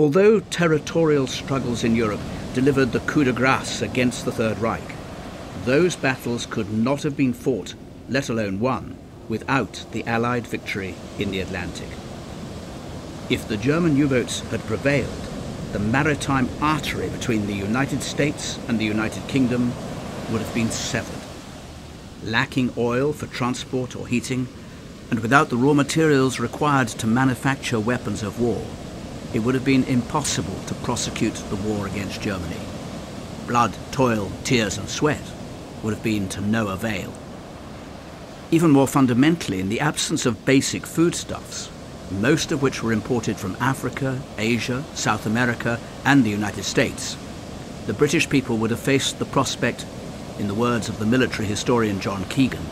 Although territorial struggles in Europe delivered the coup de grace against the Third Reich, those battles could not have been fought, let alone won, without the Allied victory in the Atlantic. If the German U-boats had prevailed, the maritime artery between the United States and the United Kingdom would have been severed. Lacking oil for transport or heating, and without the raw materials required to manufacture weapons of war, it would have been impossible to prosecute the war against Germany. Blood, toil, tears, and sweat would have been to no avail. Even more fundamentally, in the absence of basic foodstuffs, most of which were imported from Africa, Asia, South America, and the United States, the British people would have faced the prospect, in the words of the military historian John Keegan,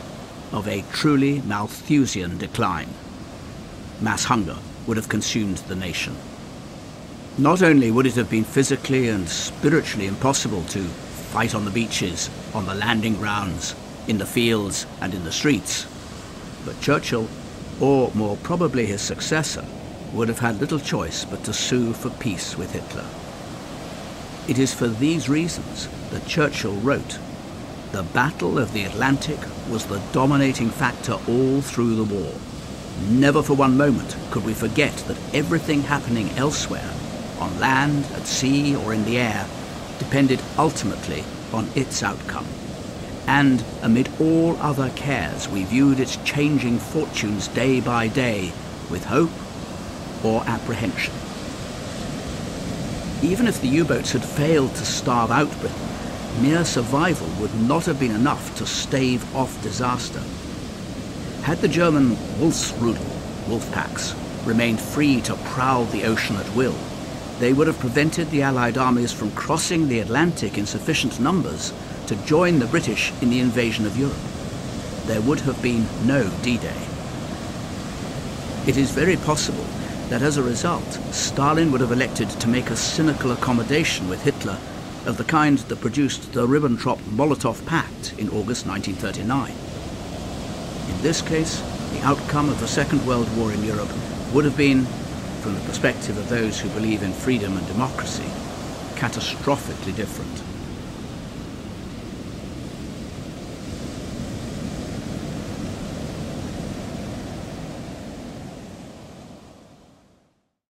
of a truly Malthusian decline. Mass hunger would have consumed the nation. Not only would it have been physically and spiritually impossible to fight on the beaches, on the landing grounds, in the fields, and in the streets, but Churchill or more probably his successor, would have had little choice but to sue for peace with Hitler. It is for these reasons that Churchill wrote, The Battle of the Atlantic was the dominating factor all through the war. Never for one moment could we forget that everything happening elsewhere, on land, at sea, or in the air, depended ultimately on its outcome and amid all other cares we viewed its changing fortunes day by day with hope or apprehension. Even if the U-boats had failed to starve out Britain, mere survival would not have been enough to stave off disaster. Had the German Wolfsrudel, wolf packs, remained free to prowl the ocean at will, they would have prevented the Allied armies from crossing the Atlantic in sufficient numbers to join the British in the invasion of Europe. There would have been no D-Day. It is very possible that as a result, Stalin would have elected to make a cynical accommodation with Hitler of the kind that produced the Ribbentrop-Molotov Pact in August 1939. In this case, the outcome of the Second World War in Europe would have been, from the perspective of those who believe in freedom and democracy, catastrophically different.